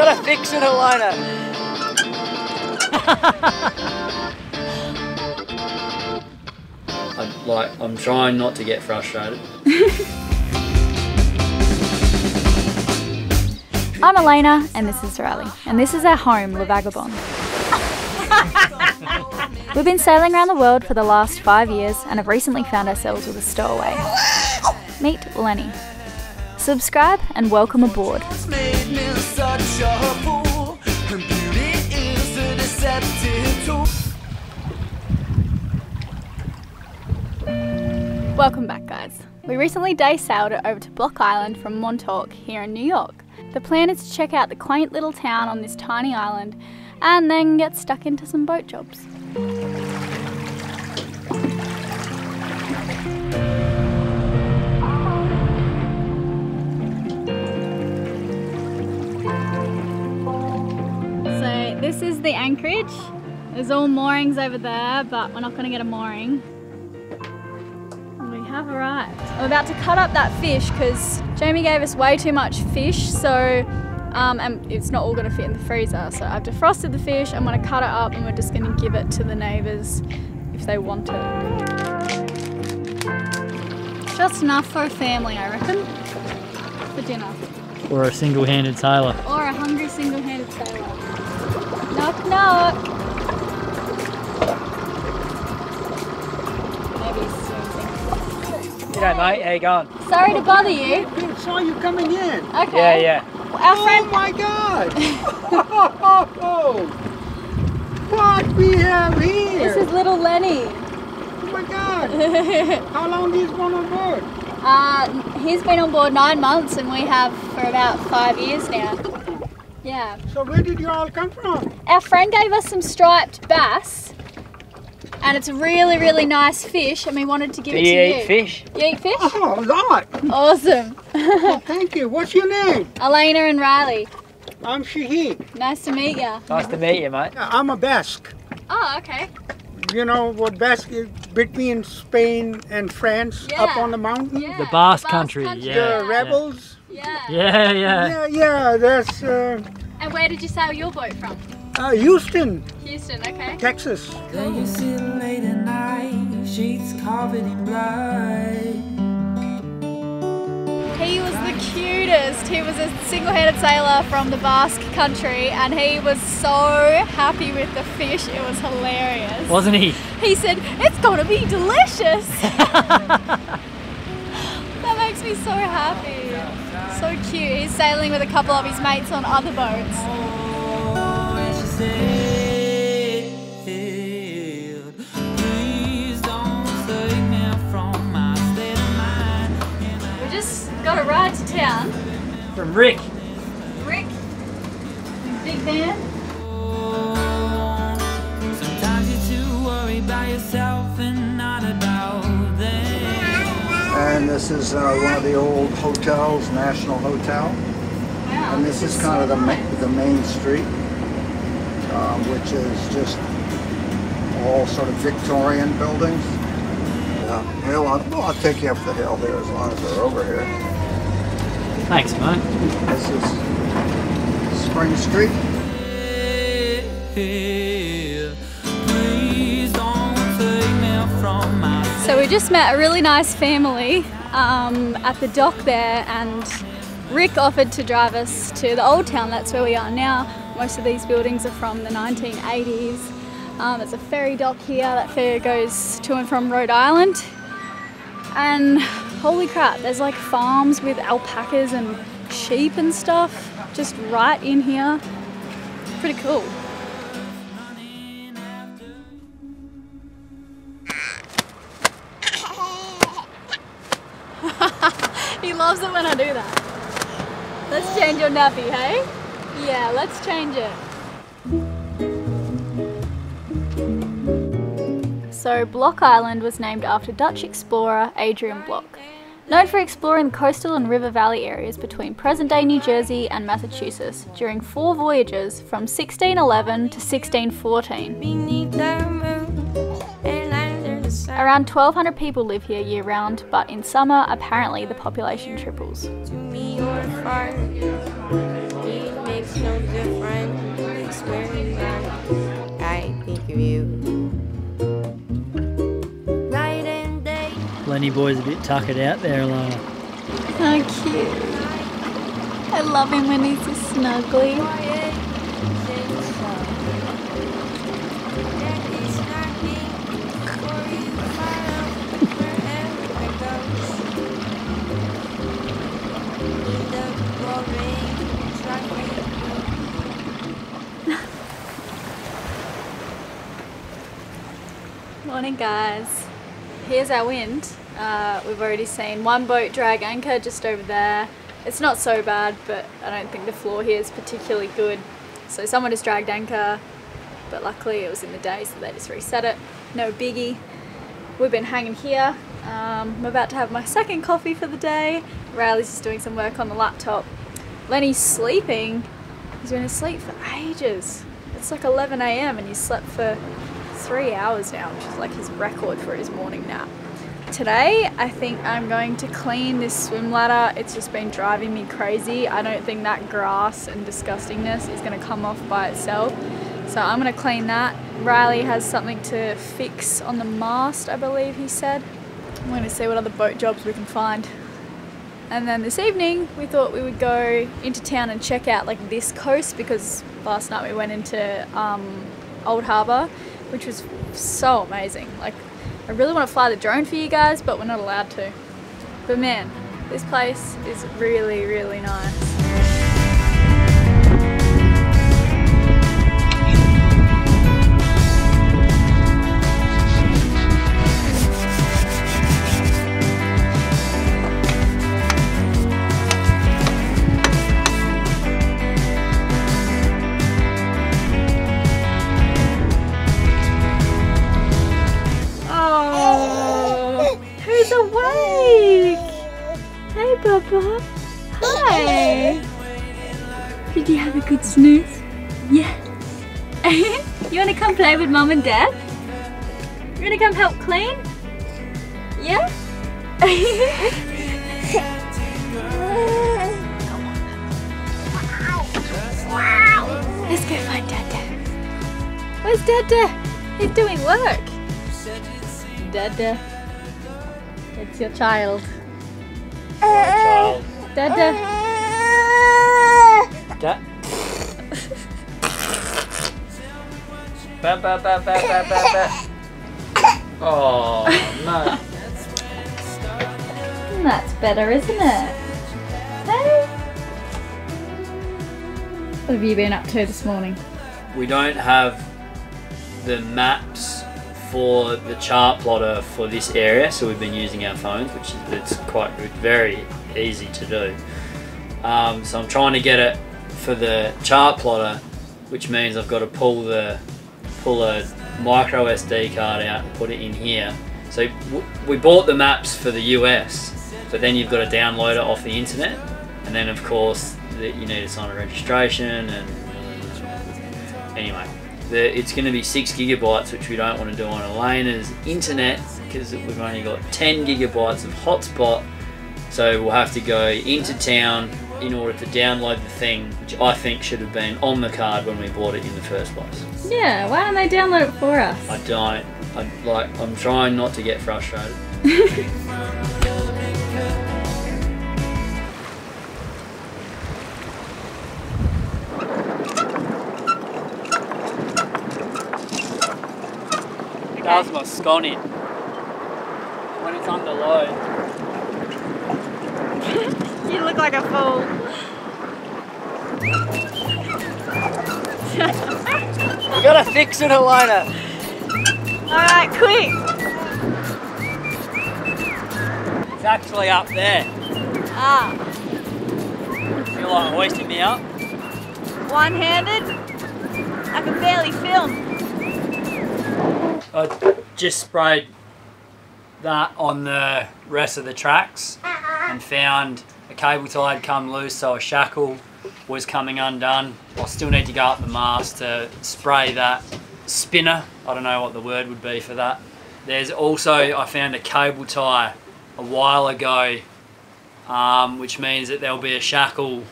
Gotta fix it, Elayna. I'm like, I'm trying not to get frustrated. I'm Elayna, and this is Riley, and this is our home, La Vagabonde. We've been sailing around the world for the last five years and have recently found ourselves with a stowaway. Meet Lenny. Subscribe and welcome aboard. Welcome back, guys. We recently day sailed over to Block Island from Montauk here in New York. The plan is to check out the quaint little town on this tiny island and then get stuck into some boat jobs. So this is the anchorage. There's all moorings over there, but we're not gonna get a mooring. Have arrived. I'm about to cut up that fish because Jamie gave us way too much fish, so um, and it's not all gonna fit in the freezer. So I've defrosted the fish, I'm gonna cut it up and we're just gonna give it to the neighbours if they want it. Just enough for a family, I reckon, for dinner. Or a single-handed sailor. Or a hungry single-handed sailor. Knock knock. Snoozing. G'day mate, how you going? Sorry to bother you. I saw you coming in. Okay. Yeah, yeah. Our Oh my God! oh, what we have here? This is little Lenny. Oh my God! How long has he's been on board? Uh, he's been on board nine months and we have for about five years now. Yeah. So where did you all come from? Our friend gave us some striped bass and it's a really, really nice fish and we wanted to give Do it you you eat fish? You eat fish? Oh, a lot. Awesome. Oh, thank you. What's your name? Elayna and Riley. I'm Shahid. Nice to meet you. Nice to meet you, mate. I'm a Basque. Oh, okay. You know what Basque is? Between Spain and France, up on the mountain. Yeah. The Basque country, yeah. The rebels. Yeah. Yeah, yeah. Yeah, yeah. That's uh, And where did you sail your boat from? Uh, Houston, Houston, okay. Texas. There you sit late at night, sheets covered in blood. He was the cutest. He was a single-handed sailor from the Basque country and he was so happy with the fish. It was hilarious. Wasn't he? He said, it's gonna be delicious. that makes me so happy. So cute. He's sailing with a couple of his mates on other boats. From Rick. Rick, big van. Sometimes you're too worried about yourself and not about them. And this is uh, one of the old hotels, National Hotel. Wow. And this is kind of the, ma- the main street, um, which is just all sort of Victorian buildings. Yeah, well, I'll, well, I'll take you up the hill there as long as we're over here. Thanks, mate. This is Spring Street. Please don't take me from my So we just met a really nice family um, at the dock there, and Rick offered to drive us to the old town. That's where we are now. Most of these buildings are from the 1980s. Um, there's a ferry dock here. That ferry goes to and from Rhode Island. And holy crap, there's like farms with alpacas and sheep and stuff just right in here. Pretty cool. He loves it when I do that. Let's change your nappy, hey? Yeah, let's change it. So, Block Island was named after Dutch explorer Adrian Block. Known for exploring the coastal and river valley areas between present day New Jersey and Massachusetts during four voyages from 1611 to 1614. Beneath the moon and under the sun. Around 1,200 people live here year round, but in summer, apparently the population triples. To me, you're far. It makes it's no different. I swear to God, I think of you. Lenny boy's a bit tuckered out there, Elayna. How cute. I love him when he's just snuggly. Morning, guys. Here's our wind. Uh, we've already seen one boat drag anchor just over there. It's not so bad, but I don't think the floor here is particularly good. So someone just dragged anchor, but luckily it was in the day, so they just reset it. No biggie. We've been hanging here. Um, I'm about to have my second coffee for the day. Riley's just doing some work on the laptop. Lenny's sleeping. He's been asleep for ages. It's like 11 a.m. and he's slept for three hours now, which is like his record for his morning nap. Today, I think I'm going to clean this swim ladder. It's just been driving me crazy. I don't think that grass and disgustingness is going to come off by itself. So I'm going to clean that. Riley has something to fix on the mast, I believe he said. I'm to see what other boat jobs we can find. And then this evening, we thought we would go into town and check out like this coast because last night we went into um, Old Harbour, which was so amazing. Like, I really want to fly the drone for you guys, but we're not allowed to. But man, this place is really, really nice. Play with mom and dad? You're gonna come help clean? Yeah? Let's go find Dada. Where's Dada? He's doing work. Dada. It's your child. Child. Dada. Da- ba ba ba ba ba ba ba. Oh no. That's better, isn't it? Hey? What have you been up to this morning? We don't have the maps for the chart plotter for this area, so we've been using our phones, which is it's quite very easy to do. Um, so I'm trying to get it for the chart plotter, which means I've got to pull the pull a micro SD card out and put it in here. So we bought the maps for the US, but then you've got to download it off the internet, and then of course the, you need to sign a registration and anyway. The, it's going to be six gigabytes, which we don't want to do on Elayna's internet because we've only got 10 gigabytes of hotspot. So we'll have to go into town in order to download the thing, which I think should have been on the card when we bought it in the first place. Yeah, why don't they download it for us? I don't. I like. I'm trying not to get frustrated. That was my scone when it's under load. Look like a fool. We gotta fix it, Elayna. Alright, quick! It's actually up there. Ah, Feel like hoisting me up. one handed? I can barely film. I just sprayed that on the rest of the tracks and found a cable tie had come loose, so a shackle was coming undone. I still need to go up the mast to spray that spinner. I don't know what the word would be for that. There's also, I found a cable tie a while ago, um, which means that there'll be a shackle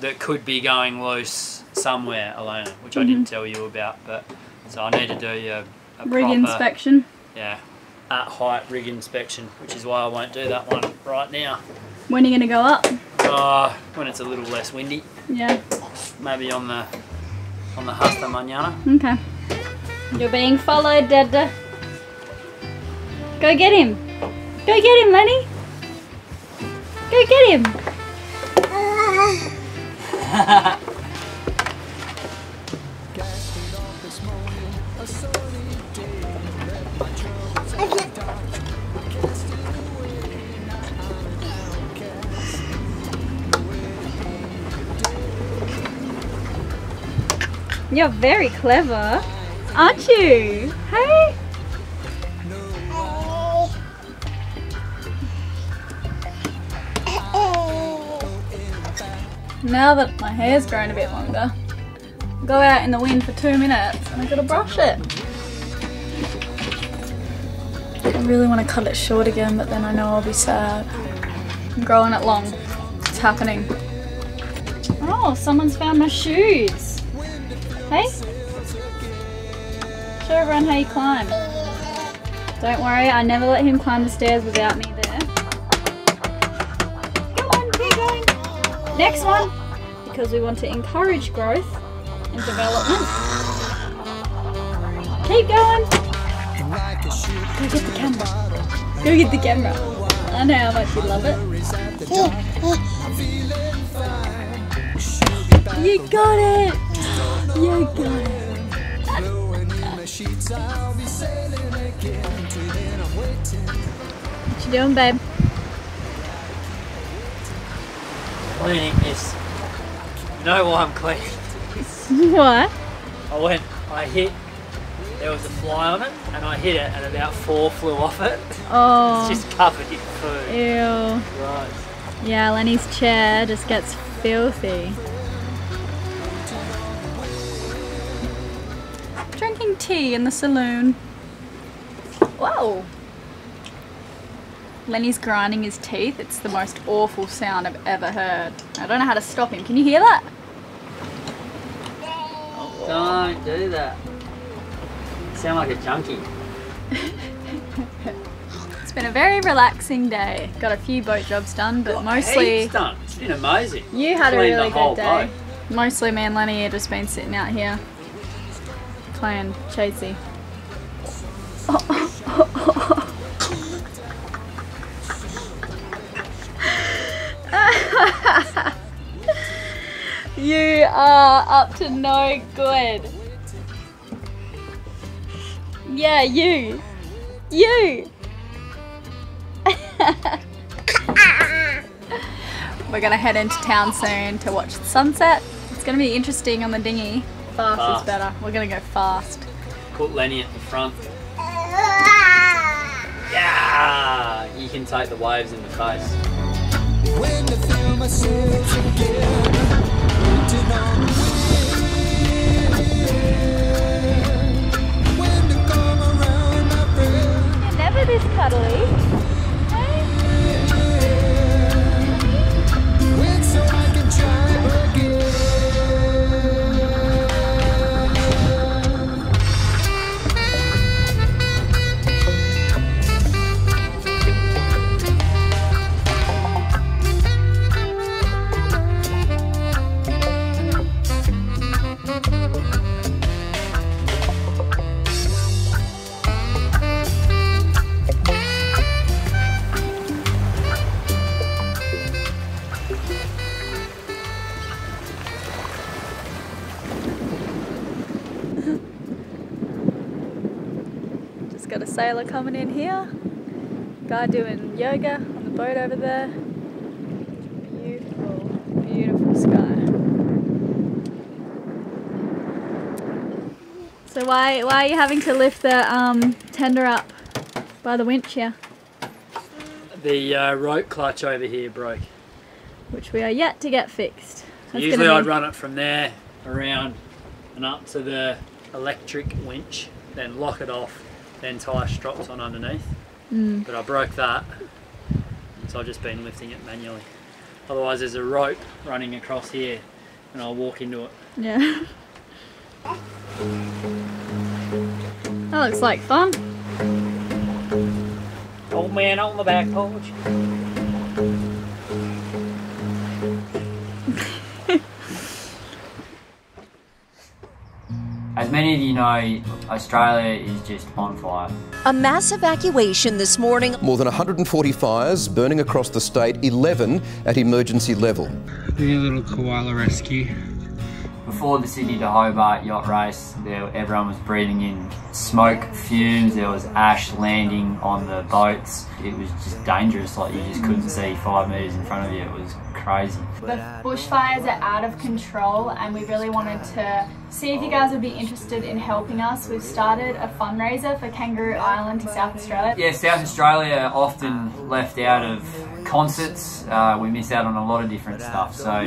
that could be going loose somewhere, Elayna, which I Mm-hmm. didn't tell you about. But so I need to do a, a Rig proper, inspection. yeah, at height rig inspection, which is why I won't do that one right now. When are you going to go up? Uh, when it's a little less windy, Yeah. maybe on the on the Hasta Mañana. Okay. You're being followed, Dada. Go get him. Go get him, Lenny. Go get him. You're very clever, aren't you? Hey? Now that my hair's grown a bit longer, go out in the wind for two minutes and I gotta brush it. I really want to cut it short again, but then I know I'll be sad. I'm growing it long. It's happening. Oh, someone's found my shoes. Hey? Show everyone how you climb. Don't worry, I never let him climb the stairs without me there. Come on, keep going. Next one, because we want to encourage growth and development. Keep going. Go get the camera. Go get the camera. I know how much you love it. You got it. What you doing, babe? Cleaning this. You know why I'm cleaning? What? I went, I hit. There was a fly on it, and I hit it, and about four flew off it. Oh, It's just oh. covered in food. ew. Right. Yeah, Lenny's chair just gets filthy. Tea in the saloon. Whoa. Lenny's grinding his teeth. It's the most awful sound I've ever heard. I don't know how to stop him. Can you hear that? Don't do that. You sound like a junkie. It's been a very relaxing day. Got a few boat jobs done, but mostly done. It's been amazing. you had a really good day. boat. Mostly me and Lenny have just been sitting out here playing chasey. you are up to no good. Yeah, you. You. We're gonna head into town soon to watch the sunset. It's gonna be interesting on the dinghy. Fast, Fast. is better. We're gonna go fast. Put Lenny at the front. Yeah! You can take the waves in the face. When I feel myself again, waiting on sailor coming in here. Guy doing yoga on the boat over there. Beautiful, beautiful sky. So why why are you having to lift the um, tender up by the winch here? The uh, rope clutch over here broke. Which we are yet to get fixed. That's Usually I'd run it from there around and up to the electric winch, then lock it off, then tie strops on underneath. Mm. But I broke that, so I've just been lifting it manually. Otherwise, there's a rope running across here, and I'll walk into it. Yeah. That looks like fun. Old man on the back porch. Many of you know, Australia is just on fire. A mass evacuation this morning More than 140 fires burning across the state, 11 at emergency level. Doing a little koala rescue. Before the Sydney to Hobart yacht race, there, everyone was breathing in smoke fumes. There was ash landing on the boats. It was just dangerous. Like you just couldn't see five meters in front of you. It was crazy. The bushfires are out of control and we really wanted to see if you guys would be interested in helping us. We've started a fundraiser for Kangaroo Island in South Australia. Yeah, South Australia often left out of concerts. Uh, we miss out on a lot of different stuff. So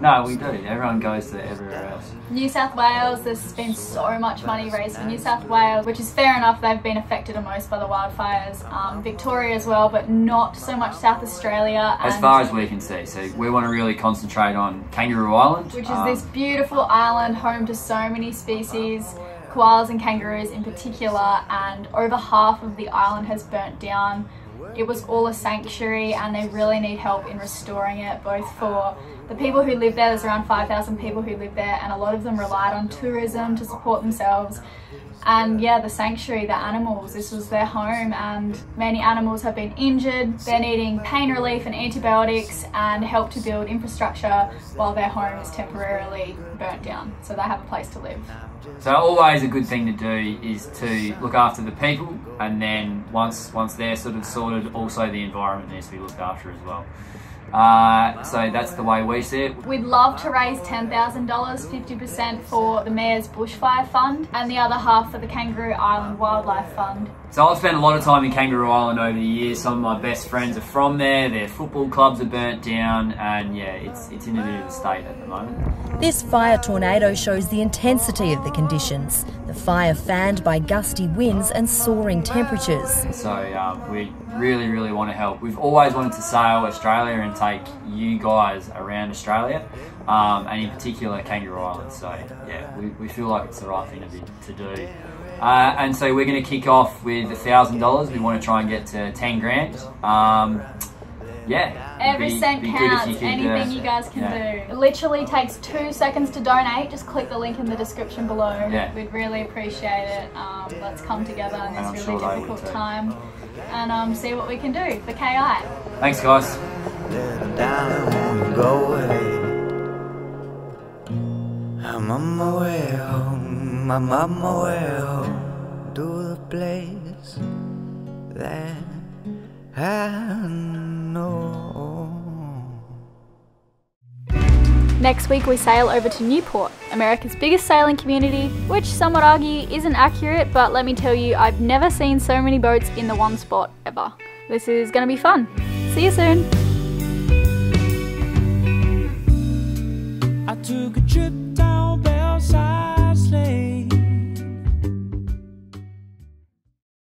no, we do. Everyone goes to everywhere else. New South Wales, there's been so much money raised for New South Wales, which is fair enough. They've been affected the most by the wildfires. Um, Victoria as well, but not so much South Australia. As far as we can see, so we want to really concentrate on Kangaroo Island, which is um, this beautiful island home to so many species, koalas and kangaroos in particular, and over half of the island has burnt down. It was all a sanctuary and they really need help in restoring it, both for the people who live there, there's around 5,000 people who live there, and a lot of them relied on tourism to support themselves. And yeah, the sanctuary, the animals, this was their home, and many animals have been injured. They're needing pain relief and antibiotics and help to build infrastructure while their home is temporarily burnt down. So they have a place to live. So always a good thing to do is to look after the people, and then once once they're sort of sorted, also the environment needs to be looked after as well. Uh, so that's the way we see it. We'd love to raise $10,000, 50% for the Mayor's Bushfire Fund and the other half for the Kangaroo Island Wildlife Fund. So I've spent a lot of time in Kangaroo Island over the years. Some of my best friends are from there. Their football clubs are burnt down, and yeah, it's it's in a bit of a state at the moment. This fire tornado shows the intensity of the conditions. The fire fanned by gusty winds and soaring temperatures. So um, we really, really want to help. We've always wanted to sail Australia and take you guys around Australia, um, and in particular Kangaroo Island. So yeah, we, we feel like it's the right thing to, be, to do. Uh, and so we're going to kick off with a thousand dollars. We want to try and get to ten grand. Um, yeah, Every be- cent be counts, you could, uh, anything you guys can yeah. do. It literally takes two seconds to donate. Just click the link in the description below. Yeah. We'd really appreciate it. Um, let's come together in this sure really they difficult time and um, see what we can do for KI. Thanks, guys. down, go away. I'm on my way home, I'm on my way home to the place that I know. Next week we sail over to Newport, America's biggest sailing community, which some would argue isn't accurate, but let me tell you, I've never seen so many boats in the one spot ever. This is gonna be fun. See you soon!